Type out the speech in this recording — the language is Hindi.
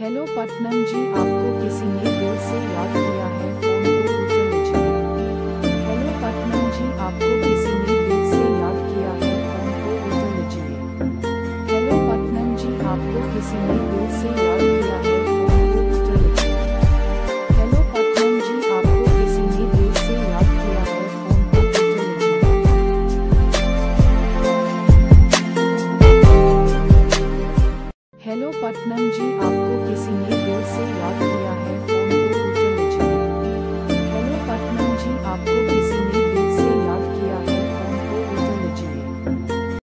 हेलो पटनम जी, आपको किसी ने दिल से याद किया है? हेलो पटनम जी, आपको किसी ने दिल से याद किया है? हेलो पटनम जी, आपको किसी ने हेलो पटनम जी आपको किसी ने